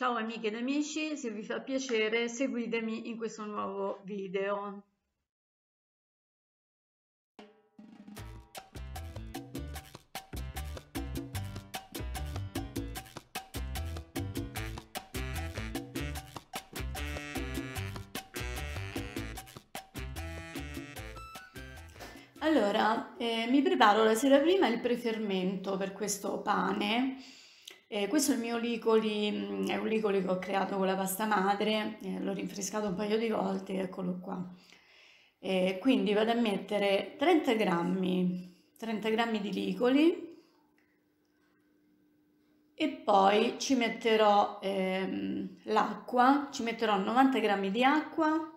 Ciao amiche ed amici, se vi fa piacere seguitemi in questo nuovo video. Allora, eh, mi preparo la sera prima il prefermento per questo pane. Eh, questo è il mio licoli, mm, è un licoli che ho creato con la pasta madre, eh, l'ho rinfrescato un paio di volte, eccolo qua. Eh, quindi vado a mettere 30 grammi, 30 grammi di licoli e poi ci metterò ehm, l'acqua, ci metterò 90 grammi di acqua.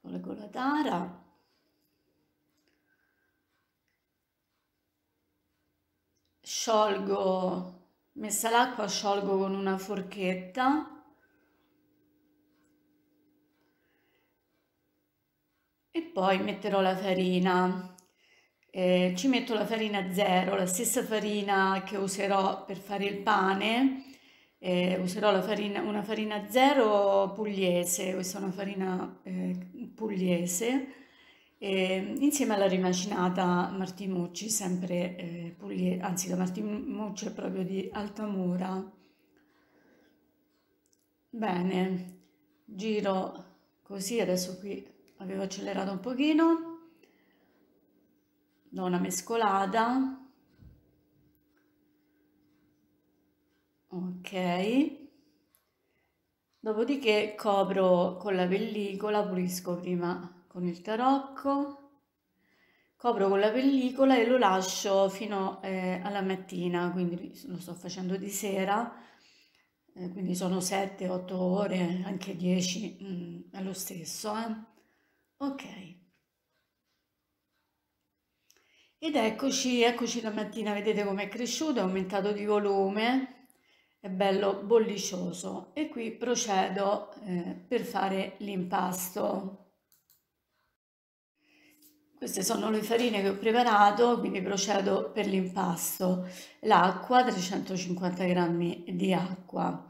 Con la tara. Sciolgo, messa l'acqua, sciolgo con una forchetta e poi metterò la farina. Eh, ci metto la farina zero, la stessa farina che userò per fare il pane. Eh, userò farina, una farina zero pugliese, questa è una farina eh, pugliese eh, insieme alla rimacinata Martimucci, sempre eh, Puglie, anzi la Martimucci è proprio di Altamura. Bene, giro così, adesso qui avevo accelerato un pochino, do una mescolata, ok, dopodiché copro con la pellicola, pulisco prima con il tarocco, copro con la pellicola e lo lascio fino eh, alla mattina, quindi lo sto facendo di sera, eh, quindi sono 7-8 ore, anche 10, mm, è lo stesso. Eh? Ok. Ed eccoci, eccoci la mattina, vedete com'è cresciuto, è aumentato di volume, è bello bollicioso e qui procedo eh, per fare l'impasto. Queste sono le farine che ho preparato, quindi procedo per l'impasto. L'acqua, 350 g di acqua.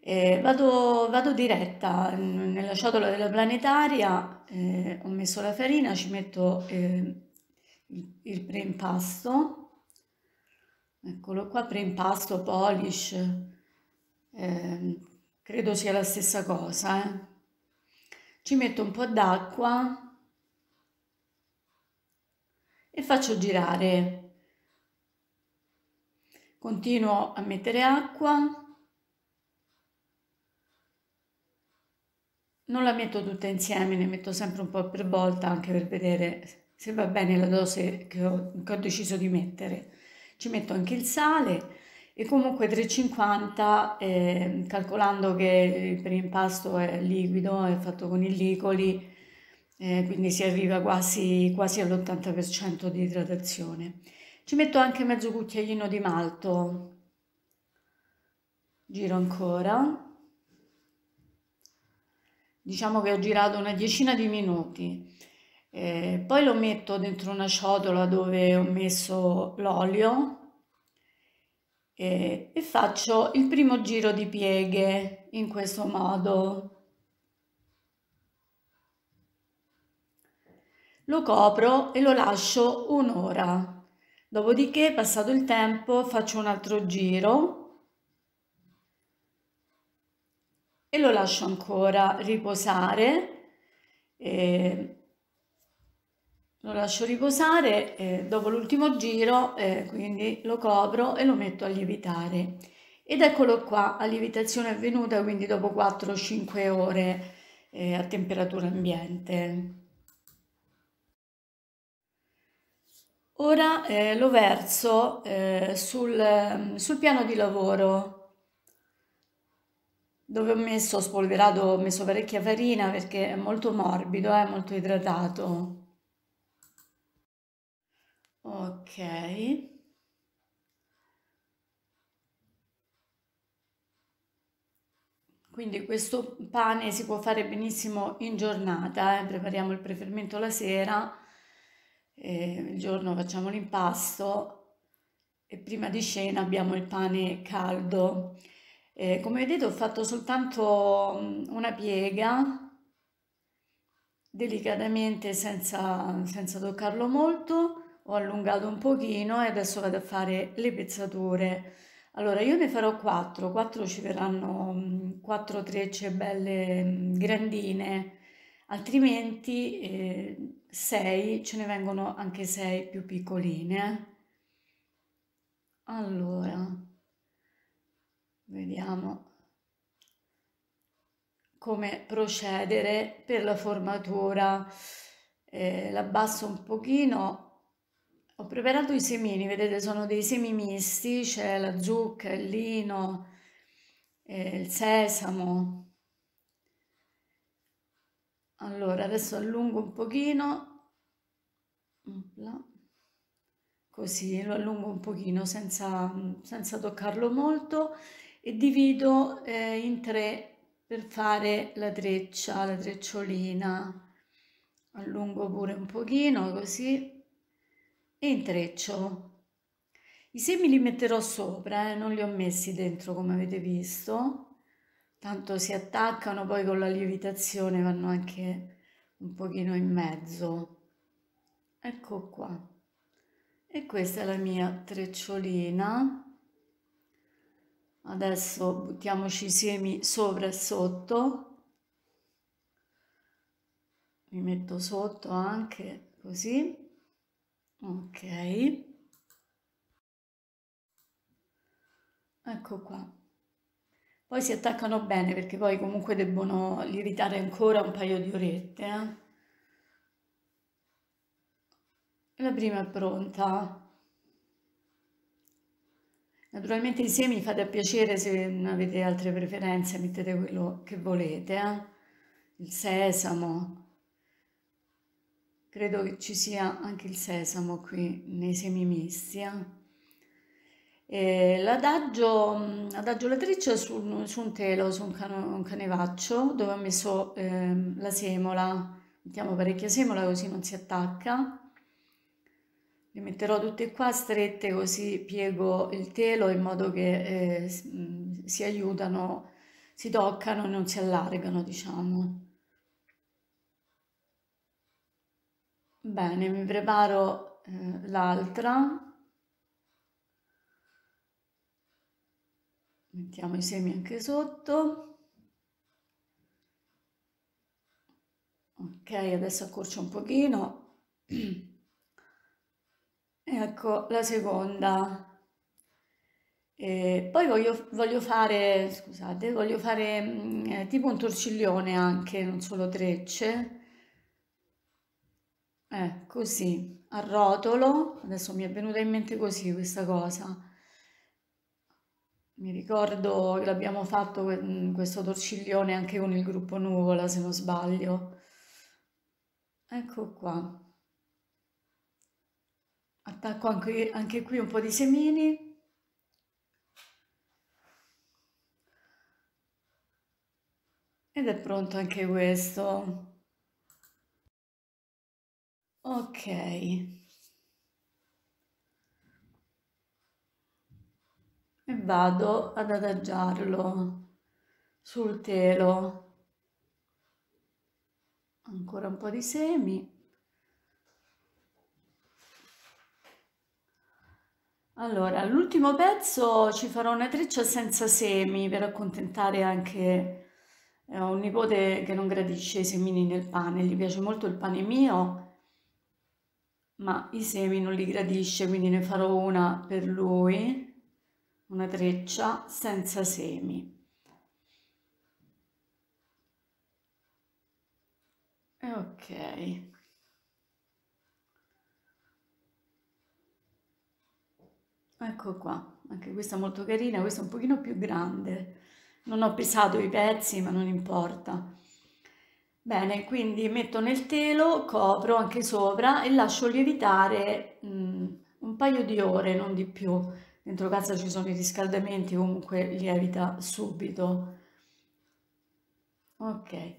Eh, vado, vado, diretta nella ciotola della planetaria, eh, ho messo la farina, ci metto eh, il, il preimpasto, eccolo qua, preimpasto, polish, ehm, credo sia la stessa cosa. Eh. Ci metto un po' d'acqua e faccio girare. Continuo a mettere acqua, non la metto tutta insieme, ne metto sempre un po' per volta anche per vedere se va bene la dose che ho, che ho deciso di mettere. Ci metto anche il sale e comunque 3,50 eh, calcolando che per l'impasto è liquido, è fatto con i licoli, eh, quindi si arriva quasi, quasi all'80% di idratazione. Ci metto anche mezzo cucchiaino di malto, giro ancora, diciamo che ho girato una decina di minuti, eh, poi lo metto dentro una ciotola dove ho messo l'olio eh, e faccio il primo giro di pieghe in questo modo. Lo copro e lo lascio un'ora. Dopodiché, passato il tempo, faccio un altro giro e lo lascio ancora riposare. E lo lascio riposare e dopo l'ultimo giro, eh, quindi lo copro e lo metto a lievitare. Ed eccolo qua, a lievitazione avvenuta, quindi dopo 4-5 ore eh, a temperatura ambiente. Ora eh, lo verso eh, sul, sul, piano di lavoro dove ho messo, ho spolverato, ho messo parecchia farina perché è molto morbido, è eh, molto idratato. Ok. Quindi questo pane si può fare benissimo in giornata, eh? prepariamo il prefermento la sera eh, il giorno facciamo l'impasto e prima di cena abbiamo il pane caldo. E come vedete ho fatto soltanto mm, una piega delicatamente senza, senza toccarlo molto. Ho allungato un pochino e adesso vado a fare le pezzature. Allora io ne farò 4 4 ci verranno 4 mm, trecce belle mm, grandine altrimenti 6 eh, ce ne vengono anche 6 più piccoline allora vediamo come procedere per la formatura. Eh, l'abbasso un pochino. Ho preparato i semini, vedete sono dei semi misti, c'è la zucca, il lino, eh, il sesamo. Allora, adesso allungo un pochino, così lo allungo un pochino senza, senza toccarlo molto e divido eh, in tre per fare la treccia, la trecciolina. Allungo pure un pochino così e intreccio. I semi li metterò sopra, eh? non li ho messi dentro come avete visto, tanto si attaccano, poi con la lievitazione vanno anche un pochino in mezzo. Ecco qua. E questa è la mia trecciolina. Adesso buttiamoci i semi sopra e sotto. Mi metto sotto anche così. Ok. Ecco qua poi si attaccano bene perché poi comunque debbono lievitare ancora un paio di orette eh? la prima è pronta Naturalmente i semi fate a piacere se non avete altre preferenze, mettete quello che volete. Eh? Il sesamo, credo che ci sia anche il sesamo qui nei semi misti. Eh? L'adagio, adagio la treccia su, su, un telo, su un, cano, un canevaccio dove ho messo eh, la semola, mettiamo parecchia semola così non si attacca le metterò tutte qua strette così piego il telo in modo che eh, si aiutano, si toccano e non si allargano, diciamo. Bene, mi preparo eh, l'altra. Mettiamo i semi anche sotto. Ok, adesso accorcio un pochino. Ecco, la seconda. E poi voglio, voglio fare, scusate, voglio fare mm, eh, tipo un torciglione anche, non solo trecce. Eh, così, a rotolo. Adesso mi è venuta in mente così questa cosa. Mi ricordo che l'abbiamo fatto mm, questo torciglione anche con il gruppo Nuvola, se non sbaglio. Ecco qua. Attacco anche, anche qui un po' di semini. Ed è pronto anche questo. Ok e vado ad adagiarlo sul telo. Ancora un po' di semi. Allora, l'ultimo pezzo ci farò una treccia senza semi per accontentare anche eh, un nipote che non gradisce i semini nel pane, gli piace molto il pane mio, ma i semi non li gradisce, quindi ne farò una per lui, una treccia senza semi. Ok. Ecco qua, anche questa molto carina, questa è un pochino più grande. Non ho pesato i pezzi, ma non importa. Bene, quindi metto nel telo, copro anche sopra e lascio lievitare mm, un paio di ore, non di più. Dentro casa ci sono i riscaldamenti, comunque lievita subito. Ok.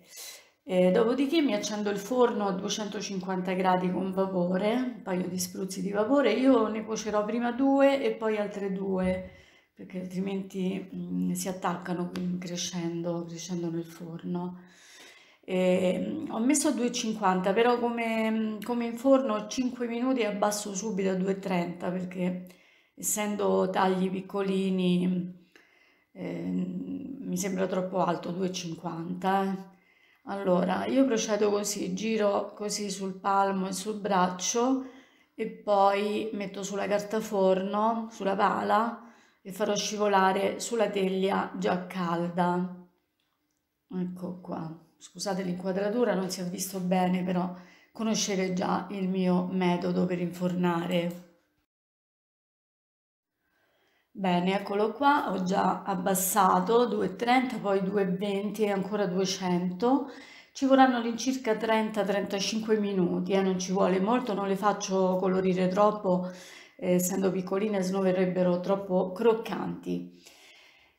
E dopodiché mi accendo il forno a 250 gradi con vapore, un paio di spruzzi di vapore. Io ne cuocerò prima due e poi altre due perché altrimenti mh, si attaccano crescendo, crescendo nel forno. E, ho messo a 2,50 però come, come in forno 5 minuti abbasso subito a 2,30 perché essendo tagli piccolini eh, mi sembra troppo alto 2,50 eh. allora io procedo così giro così sul palmo e sul braccio e poi metto sulla carta forno sulla pala e farò scivolare sulla teglia già calda. Ecco qua. Scusate l'inquadratura non si è visto bene però conoscete già il mio metodo per infornare Bene, eccolo qua, ho già abbassato 2,30, poi 2,20 e ancora 200. Ci vorranno all'incirca 30-35 minuti, eh, non ci vuole molto, non le faccio colorire troppo, eh, essendo piccoline se no verrebbero troppo croccanti.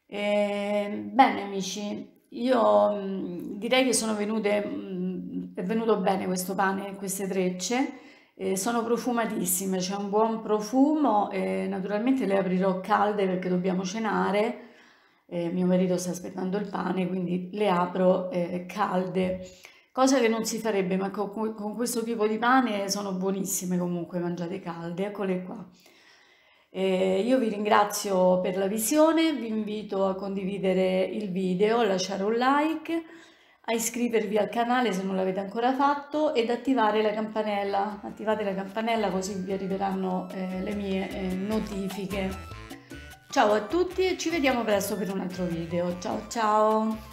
Eh, bene amici, io mh, mm, direi che sono venute, mh, mm, è venuto bene questo pane e queste trecce eh, sono profumatissime, c'è un buon profumo e naturalmente le aprirò calde perché dobbiamo cenare. Eh, mio marito sta aspettando il pane, quindi le apro eh, calde, cosa che non si farebbe, ma con, con, questo tipo di pane sono buonissime comunque mangiate calde. Eccole qua. Eh, io vi ringrazio per la visione, vi invito a condividere il video, lasciare un like a iscrivervi al canale se non l'avete ancora fatto ed attivare la campanella. Attivate la campanella così vi arriveranno eh, le mie eh, notifiche. Ciao a tutti e ci vediamo presto per un altro video. Ciao ciao!